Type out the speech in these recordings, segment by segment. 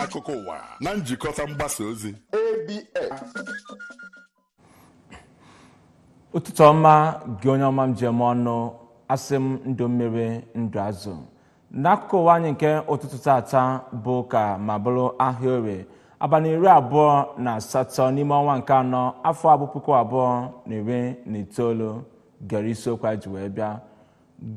akụkọ ụwa na njikọta mgbasa ozi. Ụtụtụ ọma gị onye ọma m ji eme ọnụ asị m ndụ mmiri ndụ azụ. N'akụkụ ụwa anyị nke ụtụtụ tata bụ ka ma bụrụ ahịa orie. Abalị iri abụọ na asatọ n'ime ọnwa nke anọ afọ abụ puku abụọ na iri na itoolu gere isiokwu ji wee bịa.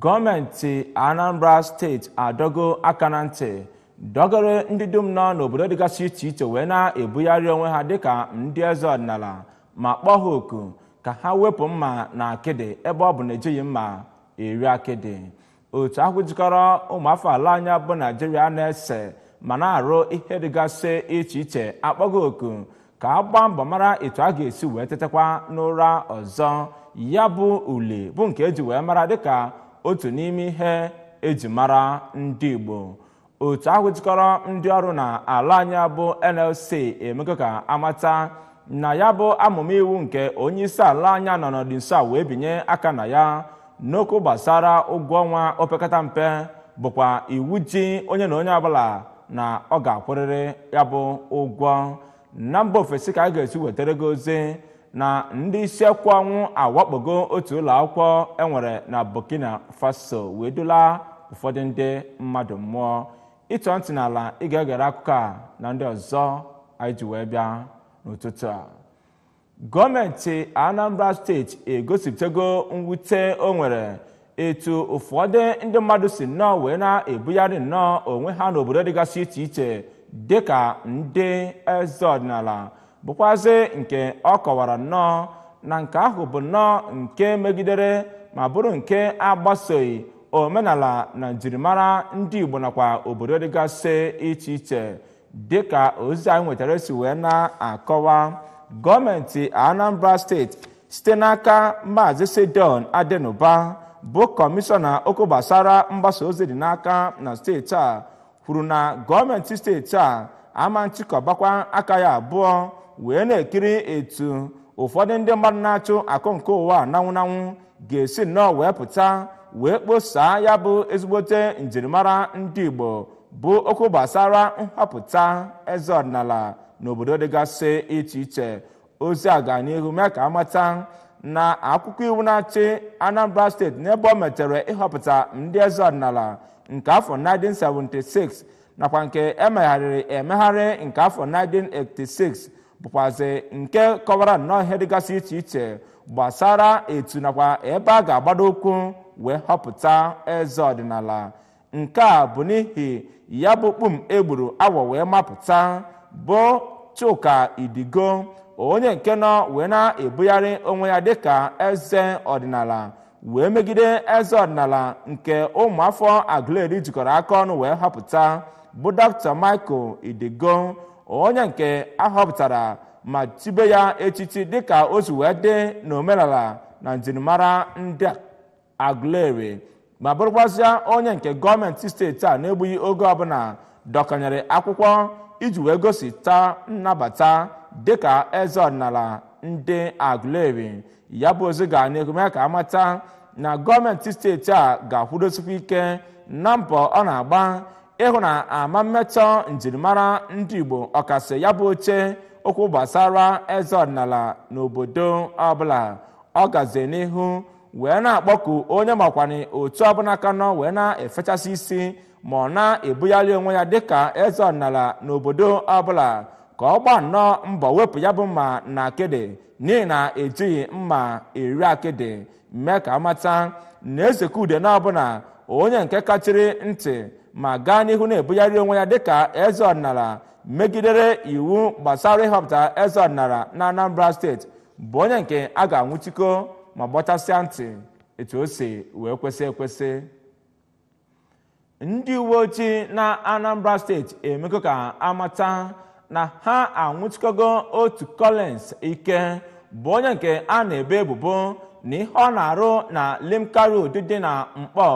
Gọọmenti anambra steeti adọgo aka na ntị. Dọgara ndị dum nọ n'obodo dịgasị iche iche wee na-ebugharị onwe ha dịka ndị eze ọdịnala ma kpọọ ha oku ka ha wepụ mma na akịdị ebe ọ bụ na ejighị mma eri akịdị otu ahụ ụmụafọ ala anya bụ naijiria na-ese ma na-arụ ihe dịgasị iche iche akpọgo oku ka a gbaa mbọ mara etu a ga-esi wee tetakwa n'ụra ọzọ ya bụ ule bụ nke eji wee mara dịka otu n'ime ihe eji mara ndị igbo. Otu ahụ jikọrọ ndị ọrụ na ala anya bụ nlc emego ka amata na ya bụ amụma iwu nke onye isi ala anya nọ n'ọdị nso a wee binye aka na ya n'okwu gbasara ụgwọ ọnwa opekata mpe bụkwa iwu ji onye na onye ọbụla na ọ ga-akwụrịrị ya bụ ụgwọ. Na mba ofesi ka a ga-esi wetara gị ozi na ndị isi ekwu ọnwụ awakpogo otu ụlọ akwụkwọ enwere na burkina faso wee dula ụfọdụ ndị mmadụ mmụọ. Ịtọ ntị n'ala ị ga-egere akụkọ a na ndị ọzọ anyị ji wee bịa n'ụtụtụ a. Gọọmenti anambra steeti egosipụtago mwute o nwere etu ụfọdụ ndị mmadụ si nnọọ wee na-ebugharị nnọọ onwe ha n'obodo dịgasị iche iche dịka ndị eze ọdịnala bụkwazị nke ọ kọwara nnọọ na nke ahụ bụ nnọọ nke megidere ma bụrụ nke agbasoghị omenala na njirimara ndị igbo nakwa obodo dịgasị iche iche dịka ozi anyị nwetara si wee na-akọwa gọọmenti anambra steeti site n'aka maazị sedon adenuba bụ kọmishọna okwu gbasara mgbasa ozi dị n'aka na steeti a kwuru na gọọmenti steeti a ama nchịkọbakwa aka ya abụọ wee na-ekiri etu ụfọdụ ndị mmadụ na-achụ akụ nke ụwa nanwụnanwụ ga-esi nnọọ wee pụta wee kposaa ya bụ ezigbote njirimara ndị igbo bụ okwu gbasara nhọpụta eze ọdịnala n'obodo dịgasị iche iche. Ozi a ga n'ihu mee ka amata na akwụkwọ iwu na-achị anambra steeti n'ebe ọ metere ịhọpụta ndị eze ọdịnala nke afọ 1976 nakwa nke emegharịrị emegharị nke afọ 1986 bụkwazi nke kọwara nnọọ ihe dịgasị iche iche gbasara etu nakwa ebe a ga-agbado ụkwụ wee họpụta eze ọdịnala. Nke a bụ n'ihi ya bụ kpum egburu awọ wee mapụta bụ chuka idigo onye nke nọ wee na-ebugharị onwe ya dịka eze ọdịnala wee megide eze ọdịnala nke ụmụafọ agụleri jikọrọ aka ọnụ wee họpụta bụ dr michael idigo onye nke ahọpụtara ma tibe ya echichi dịka o wee dị n'omenala na njirimara ndị agụleri ma bụrụkwazịa onye nke gọọmenti steeti a na-egbughị oge ọbụla dọkanyere akwụkwọ iji wee gosipụta nnabata dịka eze ọdịnala ndị agụleri ya bụ ozi ga mee ka amata na gọọmenti steeti a ga-akwụdosikwa ike na mbọ ọ na-agba ịhụ na ama mmetọ njirimara ndị igbo ọkasị ya bụ oche okwu gbasara eze ọdịnala n'obodo ọbụla. Ọ gazie n'ihu wee na-akpọku onye makwani otu ọbụla ka nọ wee na-efechasị isi ma ọ na-ebugharị onwe ya dịka eze ọdịnala n'obodo ọbụla. Ka ọ gbaa nnọọ mbọ wepụ ya bụ mma na akịdị n'ihi na ejighị mma eri akịdị. Mee ka amata na ezekwa ude na ọbụla onye nke kachiri ntị ma gaa n'ihu na-ebugharị onwe ya dịka eze ọdịnala megidere iwu gbasara ịhọpụta eze ọdịnala na anambra steeti bụ onye nke a ga-anwụchiko ma gbọchasịa ntị etu o si wee kwesị ekwesị. Ndị uwe ojii na anambra steeti emego ka amata na ha anwụchikogo otu collins ike bụ onye nke a na-ebe ebubo na ihe ọ na-arụ na limca road dị na mkpọ.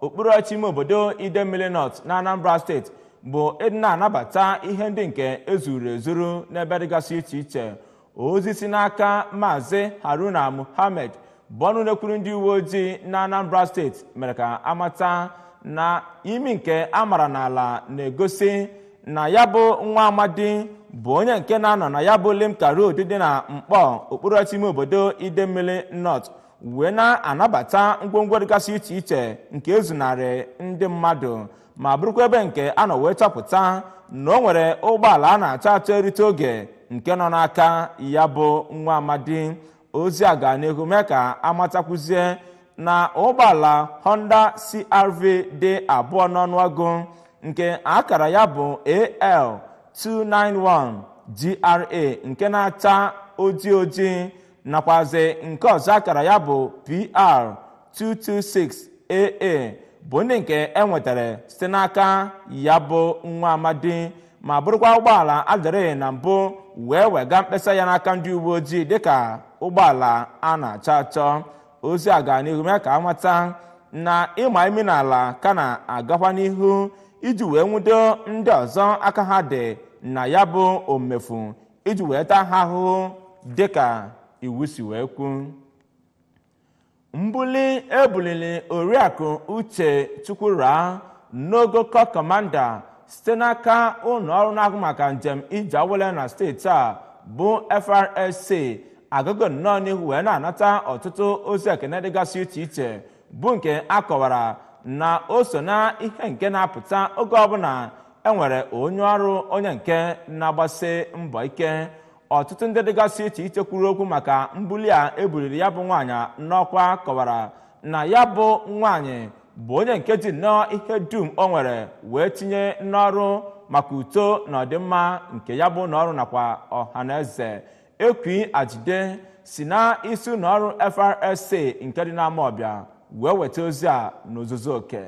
Okpuru ime obodo idemmili north na anambra steeti bụ ịdị na-anabata ihe ndị nke ezuru ezuru n'ebe dịgasị iche iche. Ozi si n'aka maazị haruna muhammed bụ ọnụ na-ekwuru ndị uwe ojii na anambra steeti mere ka amata na imi nke amara n'ala na-egosi na ya bụ nwa amadi bụ onye nke na-anọ na ya bụ limca road dị na mkpọ okporochi ime obodo idemmili north. Wee na-anabata ngwongwo dịgasị iche iche nke ezunarị ndị mmadụ ma bụrụkwa ebe nke a nọ wee chọpụta na o nwere ụgbọala a na-achọ achọ erite oge nke nọ n'aka ya bụ nwa amadi. Ozi a ga n'ihu mee ka amatakwuzie na ụgbọala honda crv dị abụọ n'ọnụọgụ nke akara ya bụ al 291 gra nke na-acha ojii ojii nakwazi nke ọzọ akara ya bụ pr 226 aa bụ ndị nke enwetara site n'aka ya bụ nwa amadi ma bụrụkwa ụgbọala adịrị na mbụ wee wega mkpesa ya n'aka ndị uwe ojii dịka ụgbọala a na-achọ achọ. Ozi a gaa n'ihu mee ka amata na ịma imi n'ala ka na-agakwa n'ihu iji wee nwudo ndị ọzọ aka ha dị na ya bụ omefu iji wee taa ha ahụhụ dịka iwu si wee kwu mbuli ebuliri oriakụ uche chukwura n'ogo kọ kọmanda site n'aka ụlọ ọrụ na-ahụ maka njem ije awele na steeti a bụ FRSC agago nnọọ n'ihu wee na-anata ọtụtụ ozi ekene dịgasị iche iche bụ nke a kọwara na o so na ihe nke na-apụta oge ọbụla enwere onye ọrụ onye nke na-agbasi mbọ ike ọtụtụ ndị dịgasị iche iche kwuru okwu maka mbuli a ebuliri ya bụ nwaanyị n'ọkwa kọwara na ya bụ nwaanyị bụ onye nke ji nnọọ ihe dum o nwere wee tinye n'ọrụ maka uto na ọdịmma nke ya bụ n'ọrụ nakwa ọha na eze ekwi ajide si na isi ụlọọrụ FRSC nke dị n'amaọbịa wee weta ozi a n'ozuzu oke.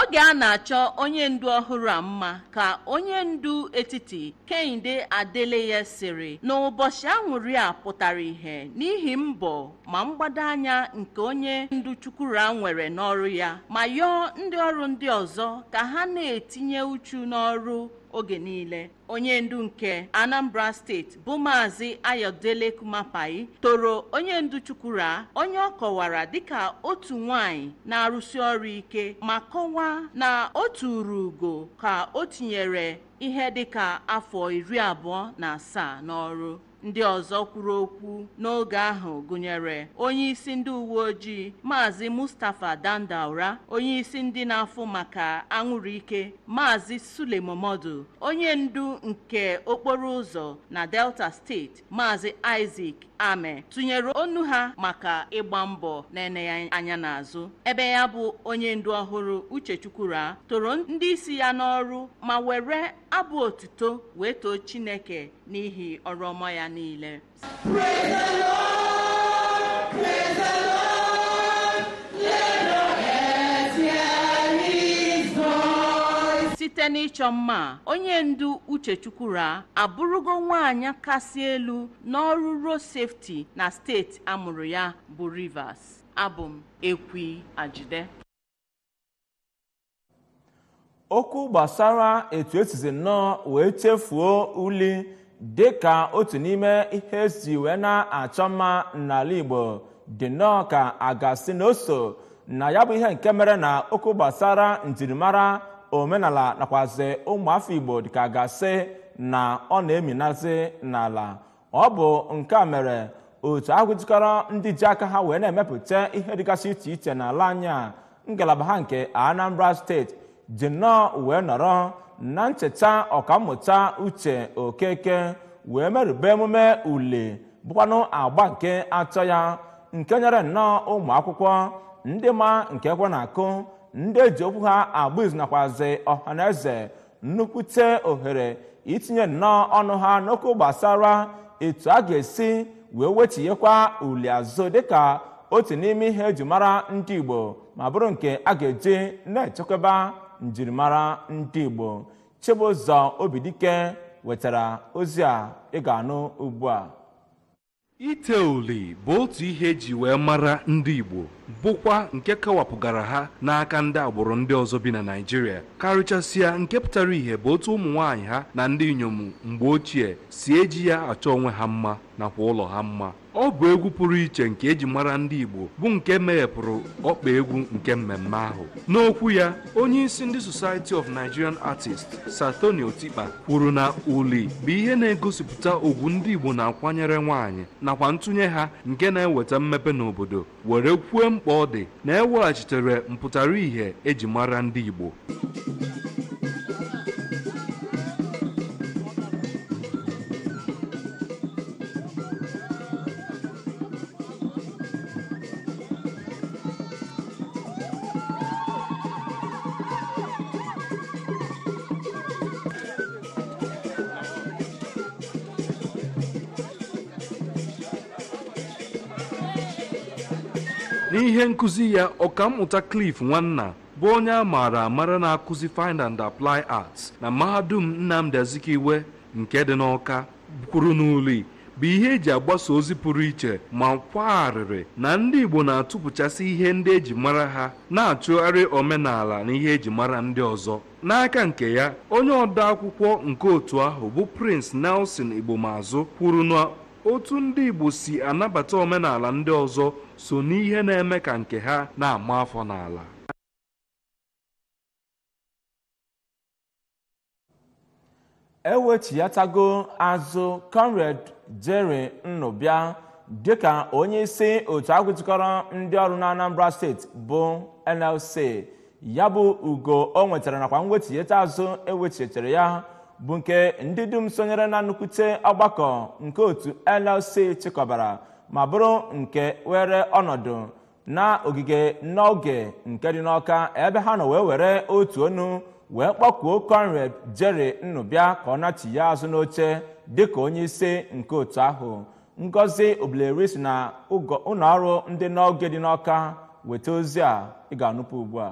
Oge a na-achọ onye ndu ọhụrụ a mma ka onye ndu etiti kehinde adeleye sịrị na ụbọchị anwụrụ a pụtara ihe n'ihi mbọ ma mgbado anya nke onye ndu chukwura nwere n'ọrụ ya ma yọọ ndị ọrụ ndị ọzọ ka ha na-etinye uchu n'ọrụ oge niile onye ndu nke anambra steeti bụ maazị ayodele kumapai toro onye ndu chukwura onye ọ kọwara dịka otu nwanyị na-arụsi ọrụ ike ma kọwaa na o turu ugo ka o tinyere ihe dịka afọ iri abụọ na asaa n'ọrụ. Ndị ọzọ kwuru okwu n'oge ahụ gụnyere onye isi ndị uwe ojii maazị mustapha dandaura onye isi ndị na-afụ maka anwụrụ ike maazị sule momodu onye ndu nke okporo ụzọ na delta steeti maazị isaac ame tụnyere onu ha maka ịgba mbọ na-ene ya anya n'azụ. Ebe ya bụ onye ndu ọhụrụ uche chukwura toro ndị isi ya n'ọrụ ma were abụ otuto wee too chineke n'ihi ọrụ ọma ya niile. Site n'ịchọ mma onye ndu uche chukwura abụrụgo nwaanyị kasị elu n'ọrụ road safety na steeti amụrụ ya bụ rivers. Abụ m ekwi ajide. Okwu gbasara etu esizi nnọọ wee chefuo uli dị ka otu n'ime ihe esi wee na-achọ mma n'ala igbo dị nnọọ ka a ga-asị na na ya bụ ihe nke mere na okwu gbasara njirimara omenala nakwazi ụmụafọ igbo dịka a ga-asị na ọ na-eminazi n'ala. Ọ bụ nke a mere otu ahụ jikọrọ ndị ji aka ha wee na-emepụta ihe dịgasị iche iche n'ala anyị a. Ngalaba ha nke anambra steeti ji nnọọ wee nọrọ na ncheta ọkammụta uche okeke wee merube emume ule bụkwanụ agba nke atọ ya nke nyere nnọọ ụmụ akwụkwọ ndị ma nke ekwe na-akụ ndị eji okwu ha agba izu nakwazi ọhaneze nnukwute ohere itinye nnọọ ọnụ ha n'okwu gbasara etu a ga-esi wee wechighekwa uli azụ dịka otu n'ime ihe eji mara ndị igbo ma bụrụ nke a ga-eji na-echekwaba njirimara ndị igbo. Chibụzọ obidike wetara ozi a ị ga-anụ ugbu a. Ite uli bụ otu ihe eji wee mara ndị igbo. Bụkwa nke kewapụgara ha n'aka ndị agbụrụ ndị ọzọ bi na naijiria karịchasịa nke pụtara ìhè bụ otu ụmụ nwaanyị ha na ndị inyom mgbe ochie si eji ya achọ onwe ha mma nakwa ụlọ ha mma. Ọ bụ egwu pụrụ iche nke eji mara ndị igbo bụ nke meghepụrụ ọkpa egwu nke mmemme ahụ. N'okwu ya onye isi ndị society of nigerian artists satoni otikpa kwuru na uli bụ ihe na-egosipụta ugwu ndị igbo na-akwanyere nwaanyị nakwa ntụnye ha nke na-eweta mmepe n'obodo. Were kwue mkpa ọ dị na eweghachitere mpụtara ìhè eji mara ndị igbo. N'ihe nkụzi ya ọkammụta cliff nwanna bụ onye a maara amara na-akụzi find and apply arts na mahadum nnamdi azikiwe nke dị n'ọka kwuru n'uli bụ ihe eji agbasa ozi pụrụ iche ma kwagharịrị na ndị igbo na-atụpụchasị ihe ndị eji mara ha na-achụgharị omenala na ihe eji mara ndị ọzọ. N'aka nke ya onye ode akwụkwọ nke otu ahụ bụ prince nelson igbomazụ kwuru na otu ndị igbo si anabata omenala ndị ọzọ so n'ihe na-eme ka nke ha na-ama afọ n'ala. Ewechighatago azụ conrad jerry nnụbịa dịka onye isi otu agụjikọrọ ndị ọrụ na anambra steeti bụ nlc ya bụ ugo o nwetara nakwa mwechigheta azụ ewechichere ya bụ nke ndị dum sonyere na nnukwute ọgbakọ nke otu nlc chịkọbara ma bụrụ nke were ọnọdụ na ogige n'oge nke dị n'ọka ebe ha nọ wee were otu onu wee kpọkuo conrad jerry nnụbịa ka ọ nachi ya azụ n'oche dịka onye isi nke otu ahụ. Ngozi obileri si na ụlọ ọrụ ndị n'oge dị n'ọka weta ozi a ị ga-anụpụ ugbu a.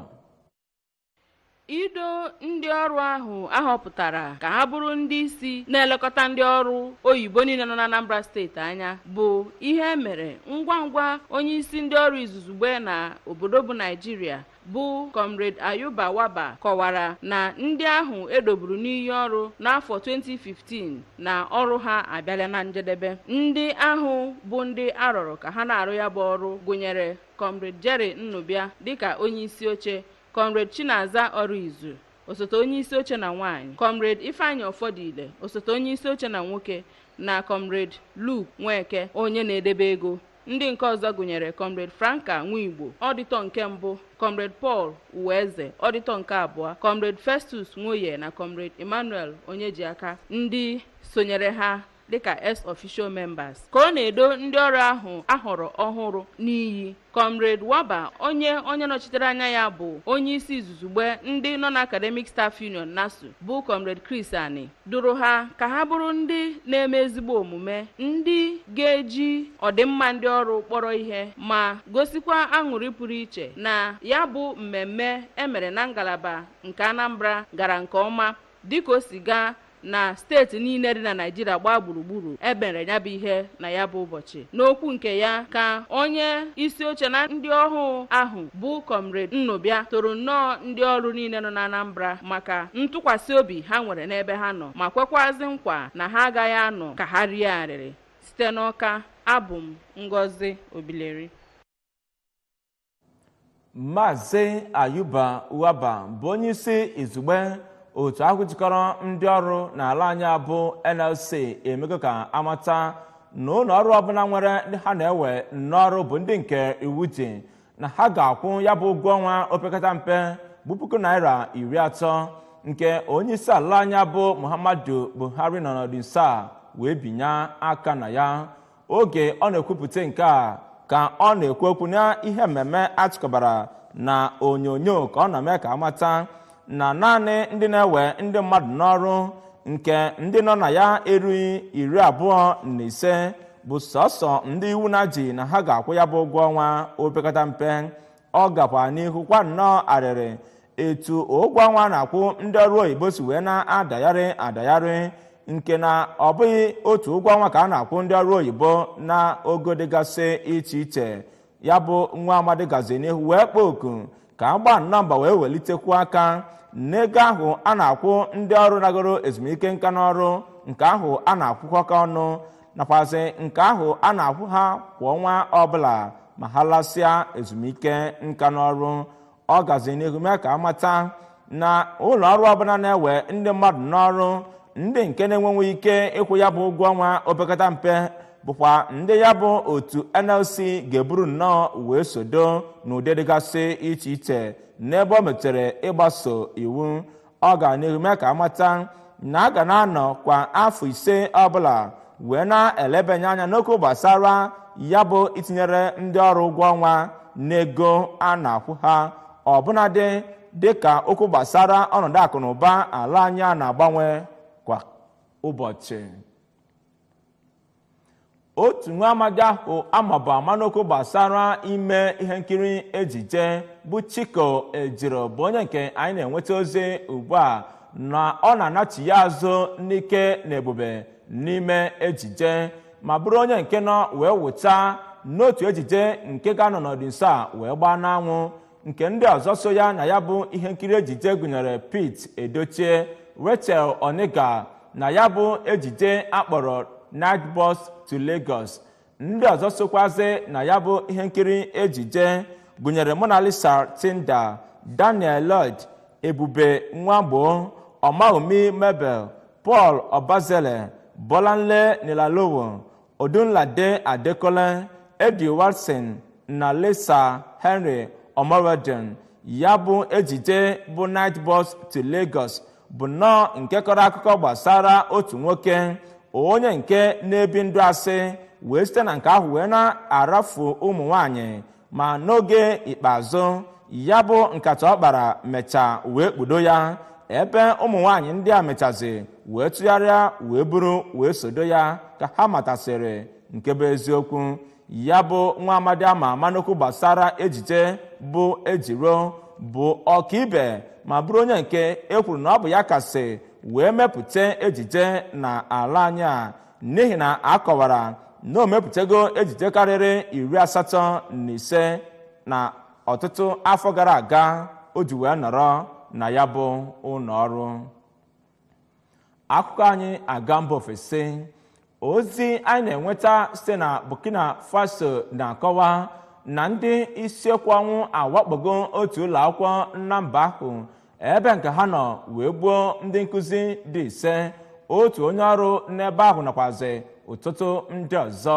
ido ndị ọrụ ahụ ahọpụtara ka ha bụrụ ndị isi na-elekọta ndị ọrụ oyibo niile nọ n'anambra steeti anya bụ ihe mere ngwa ngwa onye isi ndị ọrụ izuzugbe na obodo bụ naijiria bụ comrade ayuba waba kọwara na ndị ahụ edoburu n'iyi ọrụ n'afọ 2015 na ọrụ ha abịala na njedebe. Ndị ahụ bụ ndị arọrọ ka ha na-arụ ya bụ ọrụ gụnyere comrade jerry nnụbịa dịka onye isi oche comrade chinaza ọrụizu osote onye isi oche na nwanyị comrade ifeanyị ọfọdụile osote onye isi oche na nwoke. Na comrade luke nweke onye na-edebe ego. Ndị nke ọzọ gụnyere comrade franka nwigbo ọdịtọ nke mbụ. Comrade paul uweze ọdịtọ nke abụọ. Comrade festus nwoye na comrade emmanuel onyejiaka. Ndị sonyere ha dịka ex official members ka ọ na-edo ndị ọrụ ahụ ahọrọ ọhụrụ n'iyi. Comrade waba onye onye nọchitere anya ya bụ onye isi izuzugbe ndị nọ na academic staff union nasu bụ comrade chris ani. Dụrụ ha ka ha bụrụ ndị na-eme ezigbo omume ndị ga-eji ọdịmma ndị ọrụ kpọrọ ihe ma gosikwa aṅụrị pụrụ iche na ya bụ mmemme emere na ngalaba nke anambra gara nke ọma. Dịka o si gaa na steeti niile dị na naijiria gbaa gburugburu emere ya bụ ihe na ya bụ ụbọchị. N'okwu nke ya ka onye isi oche na ndị ọhụụ ahụ bụ comrade nnụbịa toro nnọọ ndị ọrụ niile nọ na anambra maka ntụkwasị obi ha nwere n'ebe ha nọ ma kwekwazi nkwa na ha agaghị anọ ka ha rie arịrị site n'ọka abụ m ngozi obileri. Maazị ayuba waba bụ onye isi izugbe otu ahụ ndị ọrụ n'ala anyị bụ nlc emego ka amata na ụlọ ọrụ ọbụla nwere ndị ha na-ewe n'ọrụ bụ ndị nke iwu ji na ha ga-akwụ ya bụ ụgwọ ọnwa opekata mpe bụ puku naira iri atọ nke onye isi ala anya bụ muhammadu buhari nọ n'ọdụ nso a wee binye aka na ya. Oge ọ na-ekwupụta nke a ka ọ na-ekwu okwu na ihe mmemme achịkọbara na onyonyo ka ọ na-eme ka amata na naanị ndị na-ewe ndị mmadụ n'ọrụ nke ndị nọ na ya erughị iri abụọ na ise bụ sọsọ ndị iwu na-ji na ha ga-akwụ ya bụ ụgwọ ọnwa opekata mpe. Ọ gakwa n'ihu kwa nnọọ arịrị etu ụgwọ ọnwa na-akwụ ndị ọrụ oyibo si wee na-adagharị adagharị nke na ọ bụghị otu ụgwọ ọnwa ka a na-akwụ ndị ọrụ oyibo na ogo dịgasị iche iche. Ya bụ nwa amadi gazi n'ihu wee kpọọ oku ka a gbaa nnọọ mba wee welitekwu aka n'ego ahụ a na-akwụ ndị ọrụ nagoro ezumike nka n'ọrụ nke ahụ a na-akwụkọka ọnụ nakwazi nke ahụ a na-akwụ ha kwa ọnwa ọbụla ma ha lasịa ezumike nka n'ọrụ. Ọ gazi n'ihu mee ka amata na ụlọ ọrụ ọbụla na-ewe ndị mmadụ n'ọrụ ndị nke na-enwenwe ike ịkwụ ya bụ ụgwọ ọnwa opekata mpe bụkwa ndị ya bụ otu nlc ga-eburu nnọọ wee sodo n'ụdị dịgasị iche iche n'ebe o metere ịgbaso iwu. Ọ ga n'ihu mee ka amata na a ga na-anọ kwa afọ ise ọbụla wee na-elebanye anya n'okwu gbasara ya bụ itinyere ndị ọrụ ụgwọ ọnwa n'ego a na-akwụ ha ọbụnadị dịka okwu gbasara ọnọdụ akụ na ụba ala anyị a na-agbanwe kwa ụbọchị. Otu nwa amadi ahụ amabụ ama n'okwu gbasara ime ihe nkiri ejije bụ chiko ejiro bụ onye nke anyị na-enweta ozi ugbu a na ọ na-anachi ya azụ n'ike na ebube n'ime ejije ma bụrụ onye nke nọ wee wụcha n'otu ejije nke ga-anọ n'ọdị nso a wee gbaa n'anwụ. Nke ndị ọzọ so ya na ya bụ ihe nkiri ejije gụnyere pete edochie rachel oniga na ya bụ ejije akpọrọ night bus to lagos. Ndị ọzọ sokwazi na ya bụ ihe nkiri ejije gụnyere mona lisa tinda daniel lloyd ebube nwagbo ọmaumi mebel paul ọbazele bolanle nilalowo odunlade adekole eddie watson na lisa henry ọmọrọdin ya bụ ejije bụ night bus to lagos bụ nnọọ nke kọrọ akụkọ gbasara otu nwoke onye nke na-ebi ndụ asị wee site na nke ahụ wee na-arafu ụmụ nwanyị ma n'oge ikpeazụ ya bụ nkata ọ kpara mechaa wee kpudo ya ebe ụmụ nwanyị ndị a mechazi wee tụgharịa wee buru wee sodo ya ka ha matasịrị nke bụ eziokwu. Ya bụ nwa amadi ama ama n'okwu gbasara ejije bụ ejiro bụ ọkaibe ma bụrụ onye nke ekwuru na ọ bụ ya kasị wee mepụta ejije na ala anyị a n'ihi na a kọwara na o mepụtago ejije karịrị iri asatọ na ise na ọtụtụ afọ gara aga o ji wee nọrọ na ya bụ ụlọ ọrụ. Akụkọ anyị aga mba ofesi ozi anyị na-enweta site na burkina faso na-akọwa na ndị isiokwu ọnwụ awakpogo otu ụlọ akwụkwọ na mba ahụ ebe nke ha nọ wee gbuo ndị nkụzi dị ise otu onye ọrụ n'ebe ahụ nakwazi ụtụtụ ndị ọzọ.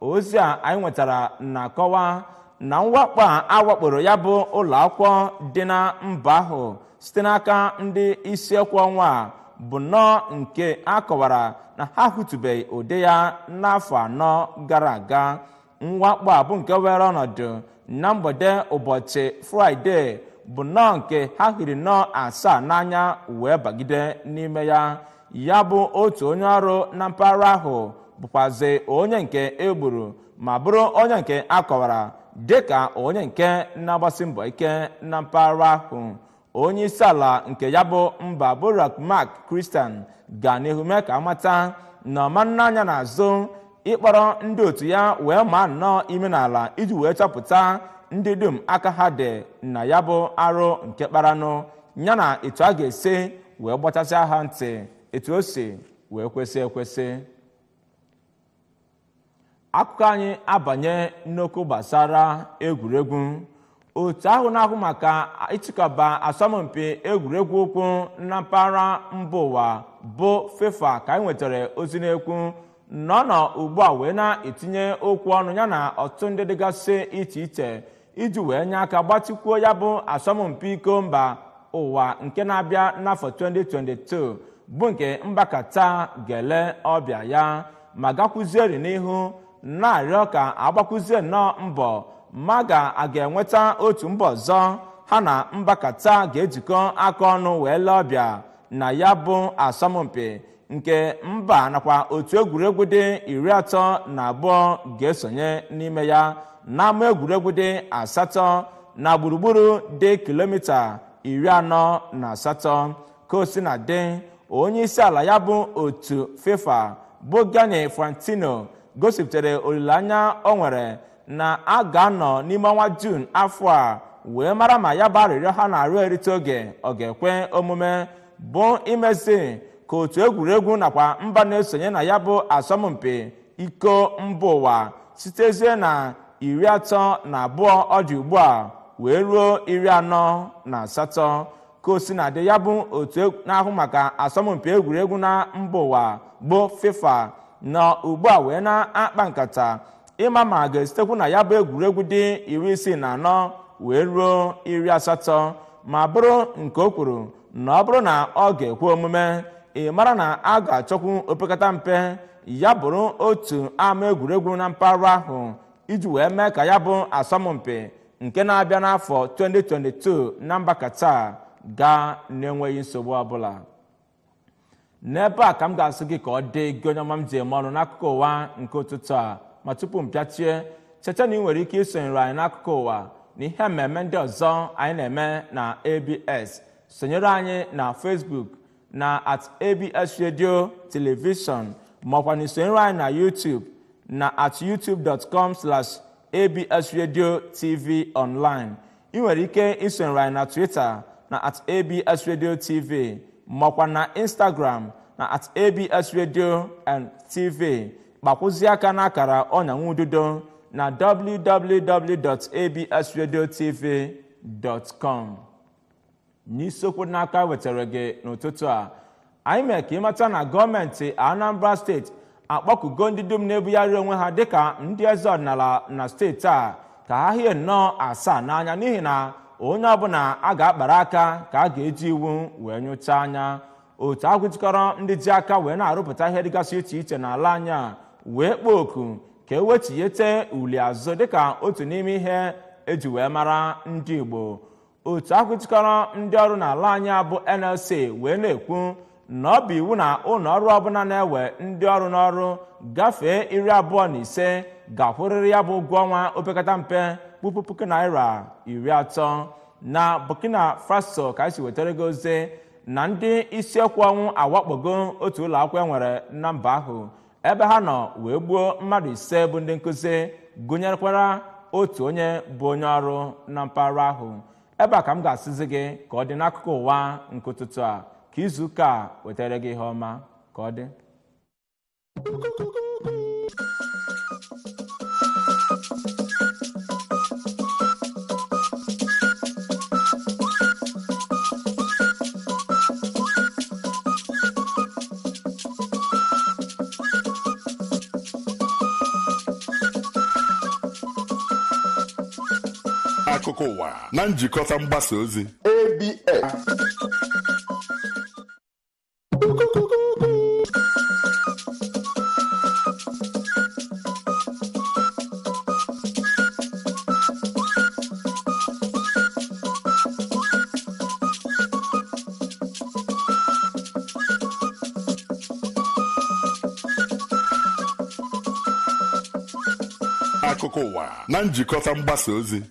Ozi a anyị nwetara na-akọwa na mwakpo a awakporo ya bụ ụlọ akwụkwọ dị na mba ahụ site n'aka ndị isiokwu ọnwa a bụ nnọọ nke a kọwara na ha hụtụbeghị ụdị ya n'afọ anọ gara aga. Mwakpo a bụ nke were ọnọdụ na mgbede ụbọchị fraịde bụ nnọọ nke ha hiri nnọọ asaa n'anya wee bagide n'ime ya. Ya bụ otu onye ọrụ na mpaghara ahụ bụkwazi onye nke egburu ma bụrụ onye nke akọwara dịka onye nke na-agbasi mbọ ike na mpaghara ahụ. Onye isi ala nke ya bụ mba bụ mark christian ga n'ihu mee ka amata na ọma anya n'azụ ịkpọrọ ndị otu ya wee maa nnọọ ime n'ala iji wee chọpụta ndị dum aka ha dị na ya bụ arụ nke kparanụ ya na etu a ga-esi wee gbachasịa ha ntị etu o si wee kwesị ekwesị. Akụkọ anyị abanye n'okwu gbasara egwuregwu. Otu ahụ na-ahụ maka ịchịkọba asọmpi egwuregwu ụkwụ na mpaghara mba ụwa bụ fifa ka anyị nwetara ozi na-ekwu nọ nọ ugbu a wee na-etinye okwu ọnụ ya na ọtụtụ ndị dịgasị iche iche iji wee nye aka gbatịkwuo ya bụ asọmpi iko mba ụwa nke na-abịa n'afọ 2022 bụ nke mba kata ga-ele ọbịa ya ma gakwuzieri n'ihu na-arịọ ka agbakwuzie nnọọ mbọ ma ga a ga-enweta otu mba ọzọ ha na mba kata ga-ejikọ aka ọnụ wee lee ọbịa na ya bụ asọmpi nke mba nakwa otu egwuregwu dị iri atọ na abụọ ga-esonye n'ime ya n'ama egwuregwu dị asatọ na gburugburu dị kilomita iri anọ na asatọ. Ka o si na dị onye isi ala ya bụ otu fifa bụ gani fantino gosipụtara olileanya o nwere na a ga-anọ n'ime ọnwa jun afọ a wee mara ma ya bụ arịrịọ ha na-arụ erite oge ọ ga-ekwe omume bụ imezi ka otu egwuregwu nakwa mba na-esonye na ya bụ asọmpi iko mba ụwa sitezie na iri atọ na abụọ ọ dị ugbu a wee ruo iri anọ na asatọ. Ka o si na dị ya bụ otu na-ahụ maka asọmpi egwuregwu na mba ụwa bụ fifa na ugbu a wee na-akpa nkata. Ịma ma ga-esitekwu na ya bụ egwuregwu dị iri isii na anọ wee ruo iri asatọ. Ma bụrụ nke o kwuru na ọ bụrụ na ọ ga-ekwe omume ị mara na a ga-achọkwu opekata mpe ya bụrụ otu ama egwuregwu na mpaghara ahụ iji wee mee ka ya bụ asọmpi nke na-abịa n'afọ 2022 na mba Qatar gaa na-enweghị nsogbu ọbụla. N'ebe a ka m ga-asị gị ka ọ dị gị onye ọma m ji eme ọnụ n'akụkụ ụwa nke ụtụtụ a ma tupu m pịachie cheta na ị nwere ike isonyere anyị n'akụkụ ụwa na ihe mmemme ndị ọzọ anyị na-eme na abs sonyere anyị na facebook na at abs radio television maọkwa na isonyere anyị na youtube na at youtube.com slash abs radio tv online. Ị nwere ike isonyere anyị na twitter na at abs radio tv maọkwa na instagram na at abs radio and tv gbakwụzie aka n'akara ọnyanwụ ududo na www.absradiotv.com n'isiokwu n'aka wetara gị n'ụtụtụ a anyị mere ka ịmata na gọọmenti anambra steeti akpọkugo ndị dum na-ebugharị onwe ha dịka ndị eze ọdịnala na steeti a ka ha hie nnọọ asaa n'anya n'ihi na onye ọbụla a ga-akpara aka ka a ga-eji iwu wee nyụcha anya. Otu jikọrọ ndị ji aka wee na-arụpụta ihe dịgasị iche iche n'ala anyị a wee kpọọ oku ka ewechighete uli azụ dịka otu n'ime ihe eji wee mara ndị igbo. Otu ahụ jikọrọ ndị ọrụ n'ala anyị bụ nlc wee na-ekwu na ọ bụ iwu na ụlọ ọrụ ọbụla na-ewe ndị ọrụ n'ọrụ gafee iri abụọ na ise ga-akwụrịrị ya bụ ụgwọ ọnwa opekata mpe puku puku naira iri atọ. Na burkina faso ka anyị si wetara gị ozi na ndị isiokwu ọnwụ awakpogo otu ụlọ akwụkwọ enwere na mba ahụ. Ebe ha nọ wee gbuo mmadụ ise bụ ndị nkụzi gụnyerekwara otu onye bụ onye ọrụ na mpaghara ahụ. Ebe a ka m ga-asịzi gị ka ọ dị n'akụkụ ụwa nke ụtụtụ a ka izu ụka a wetara gị ihe ọma ka ọ dị. Akụkọ ụwa na njikọta mgbasa ozi ABS. akụkọ ụwa na njikọta mgbasa ozi.